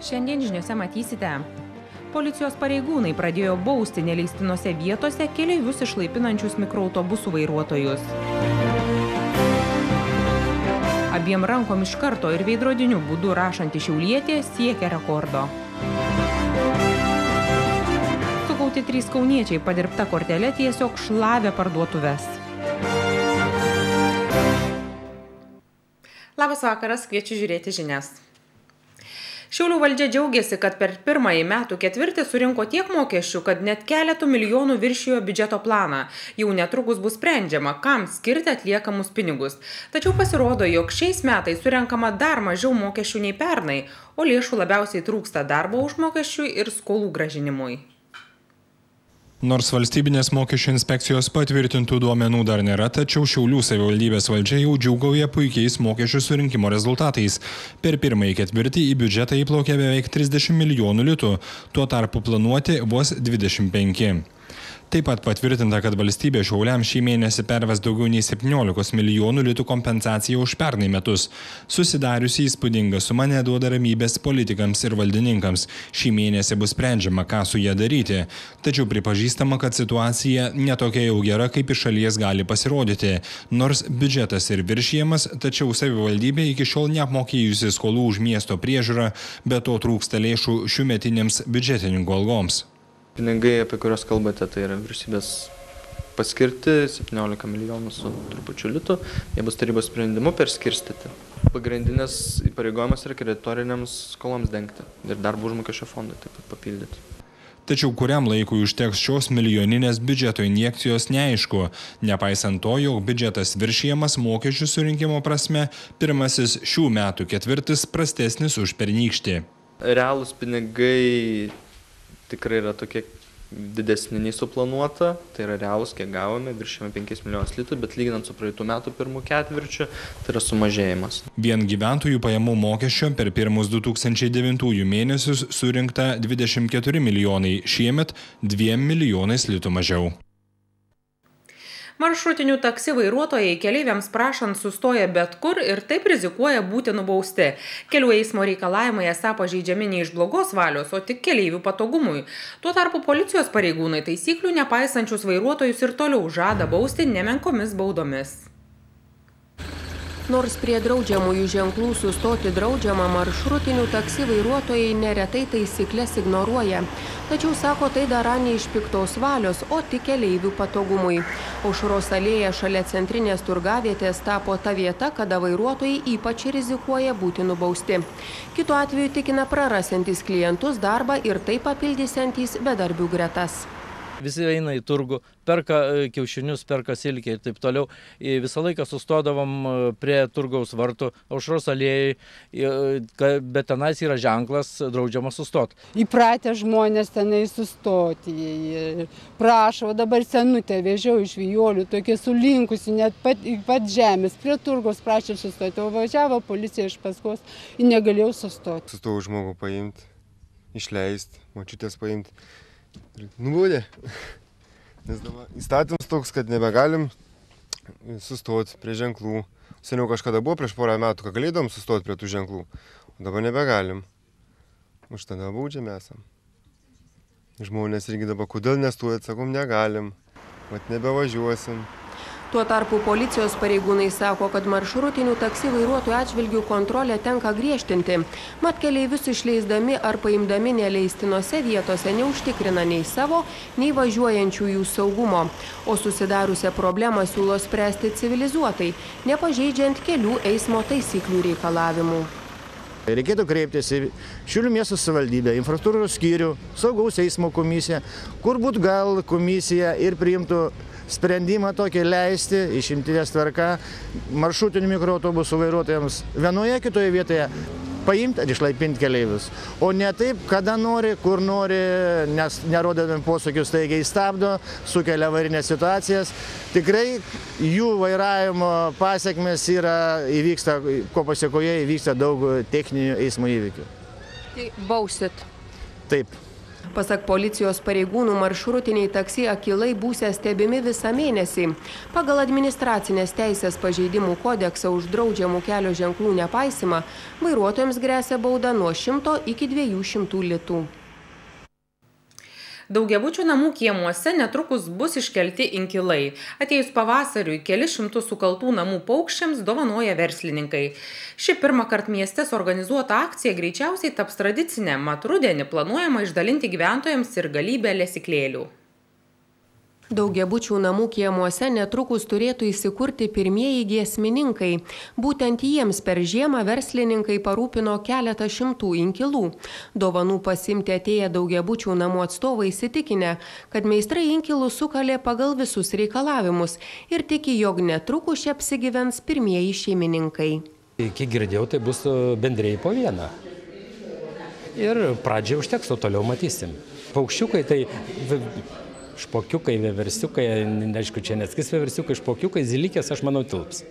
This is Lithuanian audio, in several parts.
Šiandien žiniuose matysite. Policijos pareigūnai pradėjo bausti neleistinose vietose keliaivius išlaipinančius mikroautobusų vairuotojus. Abiem rankom iš karto ir veidrodiniu būdu rašanti šiaulietė siekia rekordo. Sugauti trys kauniečiai padirbta kortelė tiesiog šlavė parduotuves. Labas vakaras, kviečiu žiūrėti žinias. Šiaulių valdžia džiaugiasi, kad per pirmąjį metų ketvirtį surinko tiek mokesčių, kad net keletų milijonų viršijo biudžeto planą. Jau netrukus bus sprendžiama, kam skirti atliekamus pinigus. Tačiau pasirodo, jog šiais metais surenkama dar mažiau mokesčių nei pernai, o lėšų labiausiai trūksta darbo užmokesčiui ir skolų gražinimui. Nors valstybinės mokesčių inspekcijos patvirtintų duomenų dar nėra, tačiau Šiaulių savivaldybės valdžia jau džiūgauja puikiais mokesčių surinkimo rezultatais. Per pirmąjį ketvirtį į biudžetą įplaukė beveik 30 milijonų litų, tuo tarpu planuoti vos 25. Taip pat patvirtinta, kad valstybė Šiauliam šį mėnesį perves daugiau nei 17 milijonų litų kompensaciją už pernai metus. Susidariusi įspūdinga suma neduoda ramybės politikams ir valdininkams. Šį mėnesį bus sprendžiama, ką su ją daryti. Tačiau pripažįstama, kad situacija netokia jau gera, kaip iš šalies gali pasirodyti. Nors biudžetas ir viršijamas, tačiau savivaldybė iki šiol neapmokėjusi skolų už miesto priežiūrą, bet to trūksta lėšų šiųmetinėms biudžetininkų algoms. Pinigai, apie kuriuos kalbate, tai yra vyriausybės paskirti 17 milijonų su trupučiu litų, jie bus tarybos sprendimu perskirstyti. Pagrindinės įpareigojimas yra kreditoriniams skoloms dengti ir darbo užmokesčio fondui taip pat papildyti. Tačiau kuriam laikui užteks šios milijoninės biudžeto injekcijos neaišku, nepaisant to, jog biudžetas viršijamas mokesčių surinkimo prasme, pirmasis šių metų ketvirtis prastesnis už pernykštį. Realūs pinigai tikrai yra tokie didesni nei suplanuota, tai yra realūs, kiek gavome, viršėme 5 milijonus litų, bet lyginant su praeitų metų pirmų ketvirčių, tai yra sumažėjimas. Vien gyventojų pajamų mokesčio per pirmus 2009 mėnesius surinkta 24 milijonai, šiemet 2 milijonais litų mažiau. Maršrutinių taksi vairuotojai keleiviams prašant sustoja bet kur ir taip rizikuoja būti nubausti. Kelių eismo reikalavimai esą pažeidžiami ne iš blogos valios, o tik keleivių patogumui. Tuo tarpu policijos pareigūnai taisyklių nepaisančius vairuotojus ir toliau žada bausti nemenkomis baudomis. Nors prie draudžiamųjų ženklų sustoti draudžiama, maršrutinių taksi vairuotojai neretai taisyklės ignoruoja. Tačiau sako, tai dara ne iš piktos valios, o tik keleivių patogumui. Aušros alėja šalia centrinės turgavietės tapo ta vieta, kada vairuotojai ypač rizikuoja būti nubausti. Kitu atveju tikina prarasantis klientus darbą ir taip papildysiantys bedarbių gretas visi eina į turgų, perka e, kiaušinius, perka silkę ir taip toliau. Visą laiką sustodavom e, prie turgaus vartų, aušros alėjai, e, bet tenais yra ženklas draudžiama sustoti. Įpratę žmonės tenai sustoti. Prašau, dabar senutė vežiau iš vijolių, tokia sulinkusi, net pat, pat žemės, prie turgos prašė sustoti, o važiavo policija iš paskos ir negalėjau sustoti. Sustojau žmogų paimti, išleisti, močiutės paimti. Nubaudė. Nes dabar įstatymas toks, kad nebegalim sustoti prie ženklų. Seniau kažkada buvo prieš porą metų, kad galėdom sustoti prie tų ženklų, o dabar nebegalim. Už tada baudžiam esam. Žmonės irgi dabar, kodėl nestuojat, sakom, negalim, mat nebevažiuosim. Tuo tarpu policijos pareigūnai sako, kad maršrutinių taksi vairuotojų atžvilgių kontrolę tenka griežtinti. Mat keleivius išleisdami ar paimdami neleistinose vietose neužtikrina nei savo, nei važiuojančiųjų saugumo. O susidariusią problemą siūlo spręsti civilizuotai, nepažeidžiant kelių eismo taisyklių reikalavimų. Reikėtų kreiptis į Šiulių miesto savivaldybę, infrastruktūros skyrių, saugaus eismo komisiją, kur būt gal komisija ir priimtų sprendimą tokį leisti išimtinės tvarka maršrutinių mikroautobusų vairuotojams vienoje kitoje vietoje paimti ar išlaipinti keleivius. O ne taip, kada nori, kur nori, nes nerodami posūkius staigiai stabdo, sukelia avarinės situacijas. Tikrai jų vairavimo pasiekmes yra, įvyksta, ko pasiekoje įvyksta daug techninių eismo įvykių. Tai bausit? Taip. Pasak policijos pareigūnų, maršrutiniai taksi akilai būsė stebimi visą mėnesį. Pagal administracinės teisės pažeidimų kodeksą už draudžiamų kelio ženklų nepaisimą, vairuotojams grėsia bauda nuo 100 iki 200 litų. Daugiabučių namų kiemuose netrukus bus iškelti inkilai. Atėjus pavasariui keli šimtus sukaltų namų paukščiams dovanoja verslininkai. Ši pirmą kartą mieste suorganizuota akcija greičiausiai taps tradicinė, mat rudenį planuojama išdalinti gyventojams ir galybę lesiklėlių. Daugiabučių namų kiemuose netrukus turėtų įsikurti pirmieji giesmininkai. Būtent jiems per žiemą verslininkai parūpino keletą šimtų inkilų. Dovanų pasimti atėję daugiabučių namų atstovai įsitikinę, kad meistrai inkilų sukalė pagal visus reikalavimus ir tiki, jog netrukus čia apsigyvens pirmieji šeimininkai. Kiek girdėjau, tai bus bendrėjai po vieną. Ir pradžiai užteks, o toliau matysim. Paukščiukai tai špokiukai, veversiukai, aišku, čia neskis veversiukai, špokiukai, zilikės, aš manau, tilps.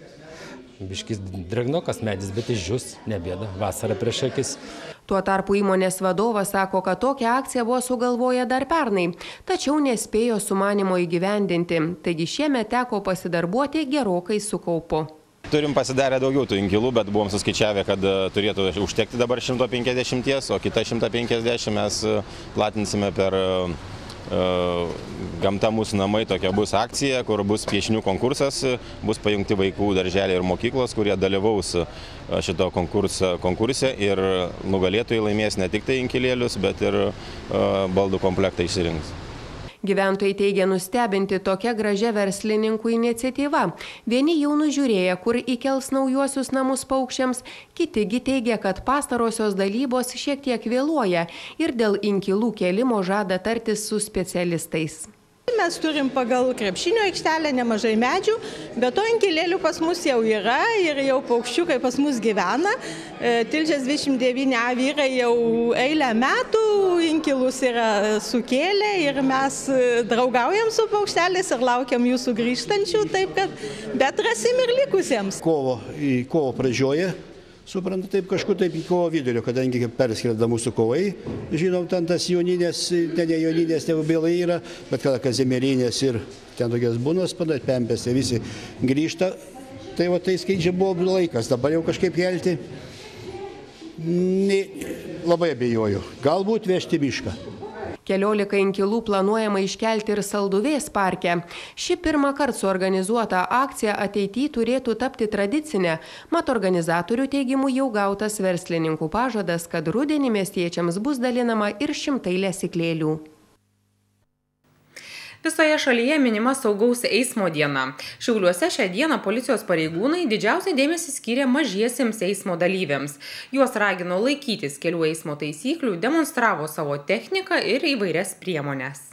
Biškis dragnokas medis, bet išžius, nebėda, vasara prieš akis. Tuo tarpu įmonės vadovas sako, kad tokią akciją buvo sugalvoję dar pernai, tačiau nespėjo sumanimo įgyvendinti. Taigi šiemet teko pasidarbuoti gerokai su kaupu. Turim pasidarę daugiau tų inkilų, bet buvom suskaičiavę, kad turėtų užtekti dabar 150, o kitą 150 mes platinsime per Gamta mūsų namai tokia bus akcija, kur bus piešinių konkursas, bus pajungti vaikų darželiai ir mokyklos, kurie dalyvaus šito konkurse ir nugalėtojai laimės ne tik tai inkilėlius, bet ir baldų komplektą išsirinks. Gyventojai teigia nustebinti tokia gražia verslininkų iniciatyva. Vieni jau nužiūrėję, kur įkels naujuosius namus paukščiams, kitigi teigia, kad pastarosios dalybos šiek tiek vėluoja ir dėl inkilų kelimo žada tartis su specialistais. Mes turim pagal krepšinio aikštelę nemažai medžių, bet to inkilėlių pas mus jau yra ir jau paukščiukai pas mus gyvena. Tilžės 29 vyrai jau eilę metų inkilus yra sukėlę ir mes draugaujam su paukšteliais ir laukiam jų sugrįžtančių, taip kad bet rasim ir likusiems. Kovo, kovo pradžioje Suprantu, taip kažkur taip į kovo vidurio, kadangi perskrenda mūsų kovai, žinom, ten tas jauninės, ten ne jauninės, ne vėlai yra, bet kada kazimierinės ir ten tokias būnos padat, pempės, tai visi grįžta. Tai va tai skaičiai buvo laikas, dabar jau kažkaip kelti. Ne, labai abejoju. Galbūt vežti mišką. Keliolika inkilų planuojama iškelti ir Salduvės parke. Ši pirmą kartą suorganizuota akcija ateityje turėtų tapti tradicinė, mat organizatorių teigimų jau gautas verslininkų pažadas, kad rudenį miestiečiams bus dalinama ir šimtai lesiklėlių. Visoje šalyje minima saugaus eismo diena. Šiauliuose šią dieną policijos pareigūnai didžiausiai dėmesį skyrė mažiesiems eismo dalyviams. Juos ragino laikytis kelių eismo taisyklių, demonstravo savo techniką ir įvairias priemonės.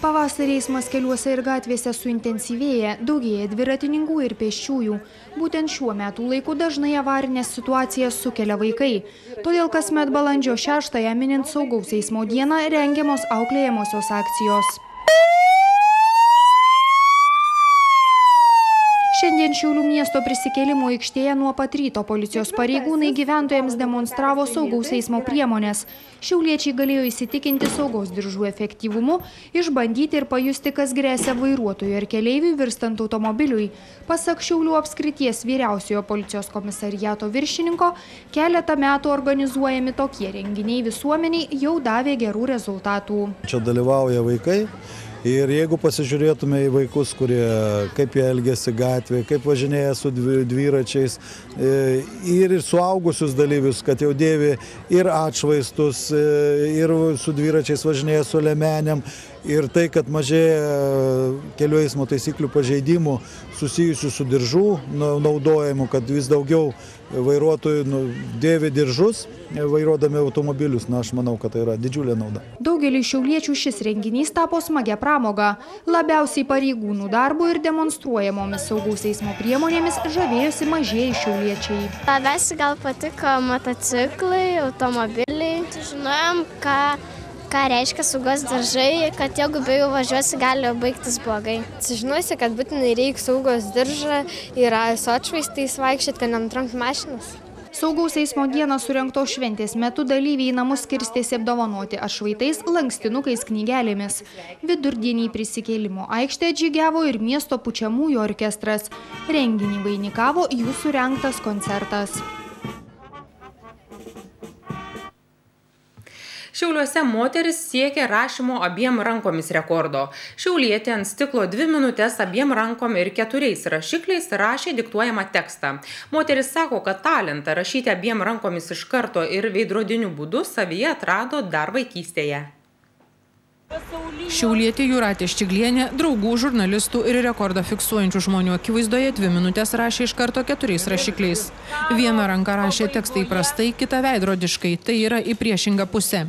Pavasarį eismas keliuose ir gatvėse suintensyvėja, daugėja dviratininkų ir pėsčiųjų. Būtent šiuo metų laiku dažnai avarinės situacijas sukelia vaikai. Todėl kasmet balandžio 6-ąją minint saugaus eismo dieną rengiamos auklėjamosios akcijos. Música Šiandien Šiaulių miesto prisikėlimo aikštėje nuo pat ryto policijos pareigūnai gyventojams demonstravo saugaus eismo priemonės. Šiauliečiai galėjo įsitikinti saugos diržų efektyvumu, išbandyti ir pajusti, kas grėsia vairuotojui ar keleiviui virstant automobiliui. Pasak Šiaulių apskrities vyriausiojo policijos komisariato viršininko, keletą metų organizuojami tokie renginiai visuomeniai jau davė gerų rezultatų. Čia dalyvauja vaikai. Ir jeigu pasižiūrėtume į vaikus, kurie kaip jie elgesi gatvėje, kaip važinėja su dviračiais ir suaugusius dalyvius, kad jau dėvi ir atšvaistus, ir su dviračiais važinėja su lemenėm, ir tai, kad mažėja kelių eismo taisyklių pažeidimų susijusių su diržų naudojimu, kad vis daugiau vairuotojų nu, dėvi diržus vairuodami automobilius. Na, aš manau, kad tai yra didžiulė nauda. Daugelį šiauliečių šis renginys tapo smagia pramoga. Labiausiai pareigūnų darbų ir demonstruojamomis saugaus eismo priemonėmis žavėjosi mažieji šiauliečiai. Labiausiai gal patiko motociklai, automobiliai. Žinojom, ką ką reiškia saugos diržai, kad jeigu be jų važiuosi, gali baigtis blogai. Sužinosi, kad būtinai reikia saugos diržą ir su atšvaistais vaikščioti, kad nenutrankt mašinas. Saugaus eismo dieną surinktos šventės metu dalyviai namus skirstėsi apdovanoti atšvaitais, lankstinukais, knygelėmis. Vidurdienį prisikėlimo aikštė atžygiavo ir miesto pučiamųjų orkestras. Renginį vainikavo jų surengtas koncertas. Šiauliuose moteris siekė rašymo abiem rankomis rekordo. Šiaulietė ant stiklo dvi minutės abiem rankom ir keturiais rašikliais rašė diktuojamą tekstą. Moteris sako, kad talentą rašyti abiem rankomis iš karto ir veidrodiniu būdu savyje atrado dar vaikystėje. Šiaulietė Juratė Ščiglienė, draugų, žurnalistų ir rekordą fiksuojančių žmonių akivaizdoje dvi minutės rašė iš karto keturiais rašikliais. Vieną ranką rašė tekstai prastai, kitą veidrodiškai, tai yra į priešingą pusę.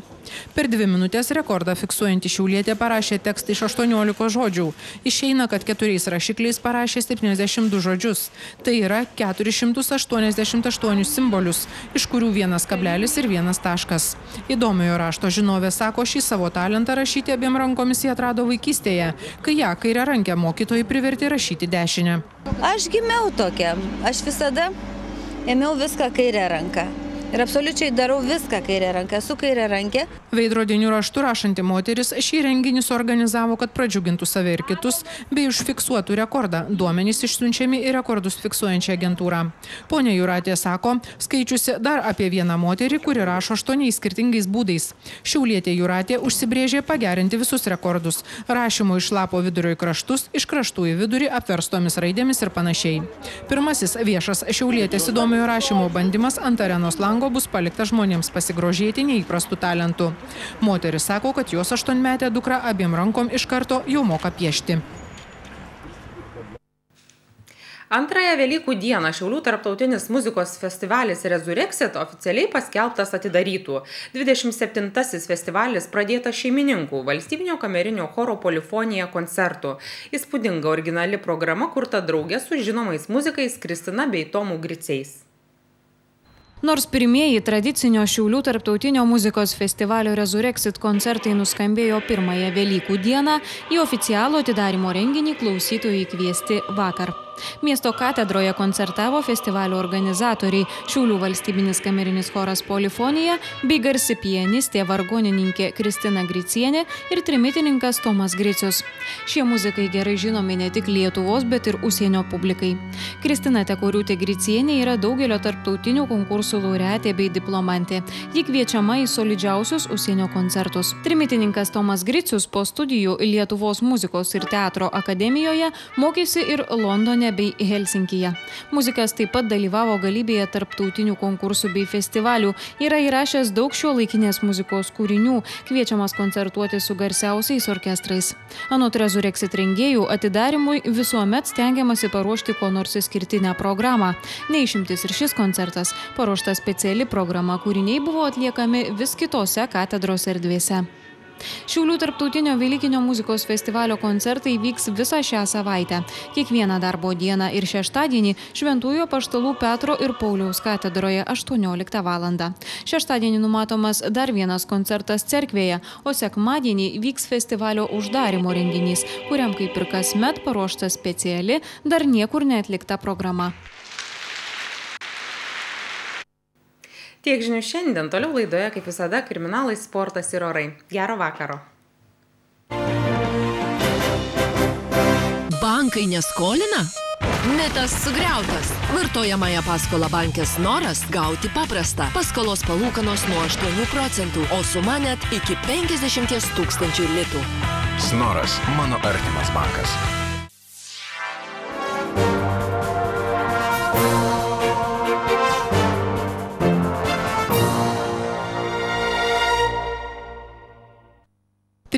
Per dvi minutės rekordą fiksuojanti Šiaulietė parašė tekstą iš 18 žodžių. Išeina, kad keturiais rašikliais parašė 72 žodžius. Tai yra 488 simbolius, iš kurių vienas kablelis ir vienas taškas. Įdomiojo rašto žinovė sako, šį savo talentą rašyti abiem rankomis jie atrado vaikystėje, kai ją kairę rankę mokytojai privertė rašyti dešinę. Aš gimiau tokia. Aš visada ėmiau viską kairę ranką ir absoliučiai darau viską kairę ranką, esu kairę rankę. Veidrodiniu raštu rašanti moteris šį renginį suorganizavo, kad pradžiugintų save ir kitus, bei užfiksuotų rekordą. Duomenys išsiunčiami į rekordus fiksuojančią agentūrą. Pone Juratė sako, skaičiusi dar apie vieną moterį, kuri rašo aštuoniais skirtingais būdais. Šiaulietė Juratė užsibrėžė pagerinti visus rekordus - rašymo iš lapo vidurio į kraštus, iš kraštų į vidurį, apverstomis raidėmis ir panašiai. Pirmasis viešas Šiaulietės įdomiojo rašymo bandymas ant arenos lango lango bus palikta žmonėms pasigrožėti neįprastų talentų. Moteris sako, kad jos aštuonmetė dukra abiem rankom iš karto jau moka piešti. Antrąją Velykų dieną Šiaulių tarptautinis muzikos festivalis Resurrexit oficialiai paskelbtas atidarytų. 27-asis festivalis pradėtas šeimininkų valstybinio kamerinio choro polifonija koncertų. Įspūdinga originali programa kurta draugė su žinomais muzikais Kristina bei Tomu Griciais. Nors pirmieji tradicinio Šiaulių tarptautinio muzikos festivalio Resurrexit koncertai nuskambėjo pirmąją Velykų dieną, į oficialų atidarimo renginį klausytojai kviesti vakar. Miesto katedroje koncertavo festivalio organizatoriai Šiaulių valstybinis kamerinis choras Polifonija bei garsi pianistė vargonininkė Kristina Gricienė ir trimitininkas Tomas Gricius. Šie muzikai gerai žinomi ne tik Lietuvos, bet ir užsienio publikai. Kristina Tekoriūtė Gricienė yra daugelio tarptautinių konkursų laureatė bei diplomantė. Ji kviečiama į solidžiausius užsienio koncertus. Trimitininkas Tomas Gricius po studijų Lietuvos muzikos ir teatro akademijoje mokėsi ir Londone bei Helsinkyje. Muzikas taip pat dalyvavo galybėje tarptautinių konkursų bei festivalių, yra įrašęs daug šio laikinės muzikos kūrinių, kviečiamas koncertuoti su garsiausiais orkestrais. Anot Resurrexit rengėjų atidarimui visuomet stengiamasi paruošti ko nors išskirtinę programą. Neišimtis ir šis koncertas, paruošta speciali programa, kūriniai buvo atliekami vis kitose katedros erdvėse. Šiaulių tarptautinio Velykinio muzikos festivalio koncertai vyks visą šią savaitę. Kiekvieną darbo dieną ir šeštadienį Šventųjų paštalų Petro ir Pauliaus katedroje 18 val. Šeštadienį numatomas dar vienas koncertas cerkvėje, o sekmadienį vyks festivalio uždarimo renginys, kuriam kaip ir kasmet paruošta speciali, dar niekur neatlikta programa. Tiek žinių šiandien, toliau laidoje, kaip visada, kriminalai, sportas ir orai. Gero vakaro. Bankai neskolina? Mitas sugriautas. Vartojamąją paskolą bankės noras gauti paprasta. Paskolos palūkanos nuo 8 procentų, o suma net iki 50 tūkstančių litų. Snoras - mano artimas bankas.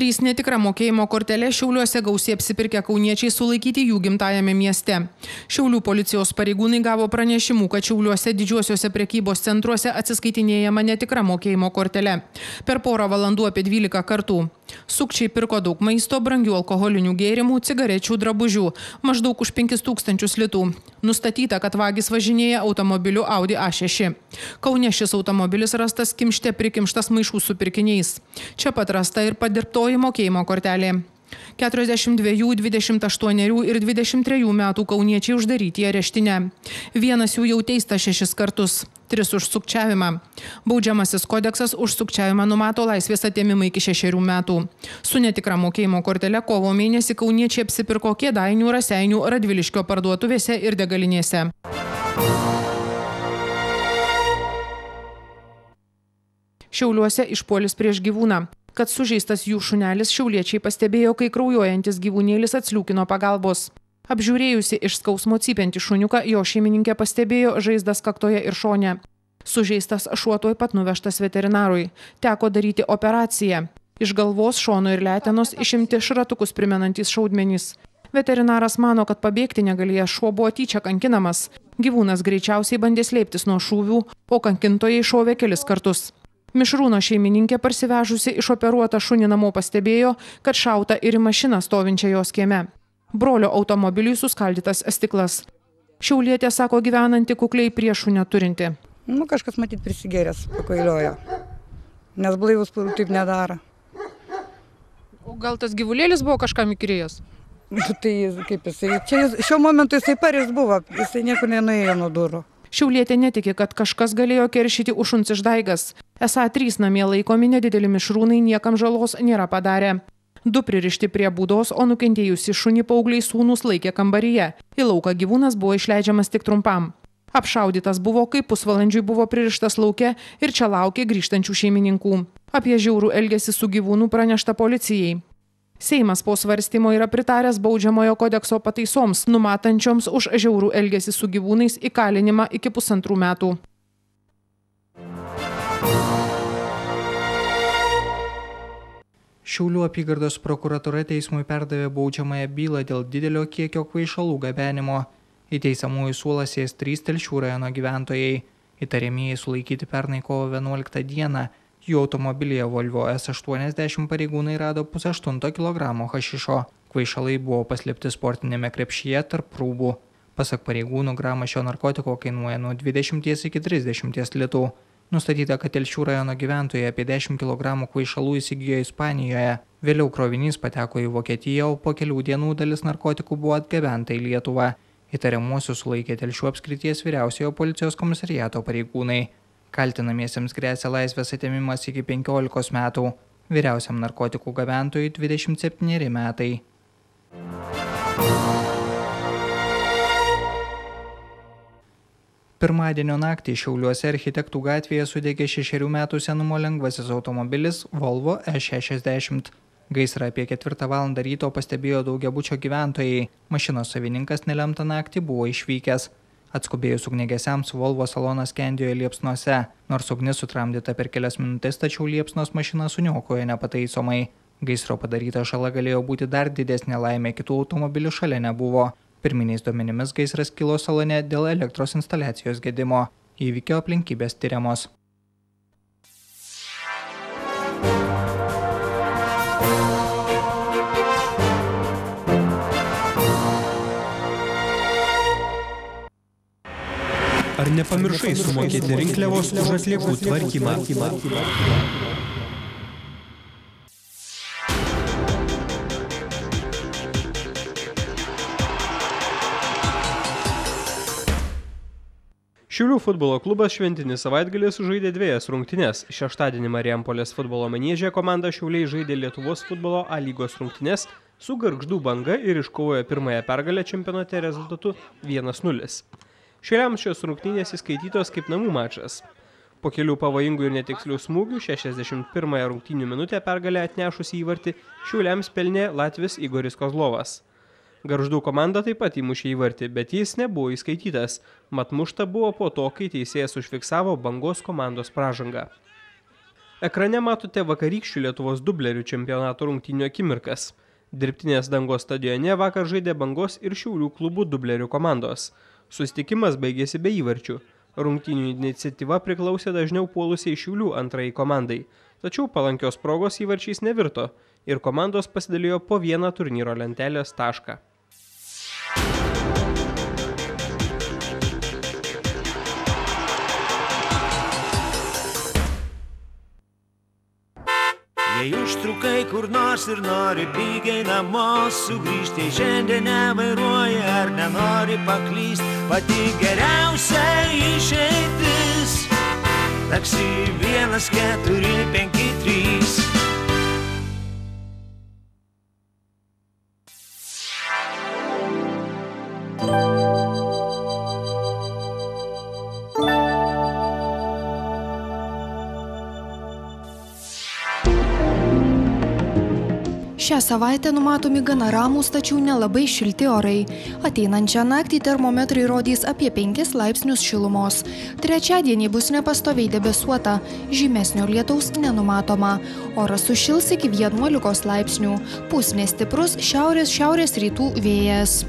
Trys netikra mokėjimo kortelė Šiauliuose gausiai apsipirkę kauniečiai sulaikyti jų gimtajame mieste. Šiaulių policijos pareigūnai gavo pranešimų, kad Šiauliuose didžiuosiuose prekybos centruose atsiskaitinėjama netikra mokėjimo kortelė. Per porą valandų apie 12 kartų. Sukčiai pirko daug maisto, brangių alkoholinių gėrimų, cigarečių, drabužių, maždaug už 5000 litų. Nustatyta, kad vagis važinėja automobiliu Audi A6. Kaune šis automobilis rastas kimšte prikimštas maišų su pirkiniais. Čia pat rasta ir padirbtoji mokėjimo kortelė. 42, 28 ir 23 metų kauniečiai uždaryti į areštinę. Vienas jų jau teista šešis kartus, tris už sukčiavimą. Baudžiamasis kodeksas už sukčiavimą numato laisvės atėmimą iki šešerių metų. Su netikra mokėjimo kortelė kovo mėnesį kauniečiai apsipirko kėdainių, raseinių, radviliškio parduotuvėse ir degalinėse. Šiauliuose išpolis prieš gyvūną kad sužeistas jų šunelis šiauliečiai pastebėjo, kai kraujuojantis gyvūnėlis atsliūkino pagalbos. Apžiūrėjusi iš skausmo cypiantį šuniuką, jo šeimininkė pastebėjo žaizdas kaktoje ir šone. Sužeistas šuo tuoj pat nuvežtas veterinarui. Teko daryti operaciją. Iš galvos, šono ir letenos išimti šratukus primenantys šaudmenys. Veterinaras mano, kad pabėgti negalėjęs šuo buvo tyčia kankinamas. Gyvūnas greičiausiai bandė slėptis nuo šūvių, o kankintojai šovė kelis kartus. Mišrūno šeimininkė parsivežusi išoperuotą šunį namo pastebėjo, kad šauta ir į mašiną stovinčią jos kieme. Brolio automobiliui suskaldytas stiklas. Šiaulietė sako gyvenanti kukliai priešų neturinti. Nu, kažkas matyt prisigėręs, pakvailiojo. Nes blaivus taip nedaro. O gal tas gyvulėlis buvo kažkam įkyrėjęs? Nu, tai kaip jisai, čia šiuo momentu jisai paris buvo, jisai niekur nenuėjo nuo durų. Šiaulietė netiki, kad kažkas galėjo keršyti už šuns išdaigas. Esą trys namie laikomi nedideli mišrūnai niekam žalos nėra padarę. Du pririšti prie būdos, o nukentėjusi šunį paaugliai sūnus laikė kambaryje. Į lauką gyvūnas buvo išleidžiamas tik trumpam. Apšaudytas buvo, kai pusvalandžiui buvo pririštas laukia ir čia laukė grįžtančių šeimininkų. Apie žiaurų elgesį su gyvūnu pranešta policijai. Seimas po svarstymo yra pritaręs baudžiamojo kodekso pataisoms, numatančioms už žiaurų elgesį su gyvūnais įkalinimą iki pusantrų metų. Šiaulių apygardos prokuratura teismui perdavė baudžiamąją bylą dėl didelio kiekio kvaišalų gabenimo. Į teisiamųjų suolą sės trys telšių rajono gyventojai. Įtariamieji sulaikyti pernai kovo 11 dieną Jų automobilyje Volvo S80 pareigūnai rado pusaštunto kilogramo hašišo. Kvaišalai buvo paslėpti sportinėme krepšyje tarp rūbų. Pasak pareigūnų, gramas šio narkotiko kainuoja nuo 20 iki 30 litų. Nustatyta, kad Telšių rajono gyventojai apie 10 kg kvaišalų įsigijo Ispanijoje. Vėliau krovinys pateko į Vokietiją, o po kelių dienų dalis narkotikų buvo atgabenta į Lietuvą. Įtariamuosius sulaikė Telšių apskrities vyriausiojo policijos komisariato pareigūnai. Kaltinamiesiems grėsia laisvės atėmimas iki 15 metų, vyriausiam narkotikų gabentojui 27 metai. Pirmadienio naktį Šiauliuose architektų gatvėje sudegė šešerių metų senumo lengvasis automobilis Volvo E60. Gaisrą apie ketvirtą valandą ryto pastebėjo daugiabučio gyventojai. Mašinos savininkas nelemtą naktį buvo išvykęs. Atskubėjus ugnegesiams Volvo salonas skendėjo liepsnuose, nors ugnis sutramdyta per kelias minutės, tačiau liepsnos mašina suniokojo nepataisomai. Gaisro padaryta žala galėjo būti dar didesnė laimė, kitų automobilių šalia nebuvo. Pirminiais duomenimis gaisras kilo salone dėl elektros instaliacijos gedimo. Įvykio aplinkybės tyriamos. Ar nepamiršai sumokėti rinkliavos už atliekų tvarkymą? Šiaulių futbolo klubas šventinis savaitgalis žaidė dviejas rungtynes. Šeštadienį Marijampolės futbolo manėžė komanda Šiauliai žaidė Lietuvos futbolo A lygos rungtynes su Gargždų banga ir iškovojo pirmąją pergalę čempionate rezultatu 1-0. Šiuliams šios rungtynės įskaitytos kaip namų mačas. Po kelių pavojingų ir netikslių smūgių 61 rungtynių minutę pergalę atnešus įvartį Šiuliams pelnė Latvis Igoris Kozlovas. Garždų komanda taip pat įmušė įvartį, bet jis nebuvo įskaitytas. Mat mušta buvo po to, kai teisėjas užfiksavo bangos komandos pražangą. Ekrane matote vakarykščių Lietuvos dublerių čempionato rungtynių akimirkas. Dirbtinės dangos stadione vakar žaidė bangos ir Šiaulių klubų dublerių komandos. Susitikimas baigėsi be įvarčių. Rungtynių iniciatyva priklausė dažniau puolusiai Šiaulių antrai komandai, tačiau palankios progos įvarčiais nevirto ir komandos pasidalijo po vieną turnyro lentelės tašką. Užtrukai kur nors ir nori pigiai namo sugrįžti, šiandien nevairuoji ar nenori paklysti, pati geriausia išeitis. Taksi 1453. Šią savaitę numatomi gana ramus, tačiau nelabai šilti orai. Ateinančią naktį termometrai rodys apie 5 laipsnius šilumos. Trečiadienį bus nepastoviai debesuota, žymesnio lietaus nenumatoma. Oras sušils iki 11 laipsnių, pus nestiprus šiaurės šiaurės rytų vėjas.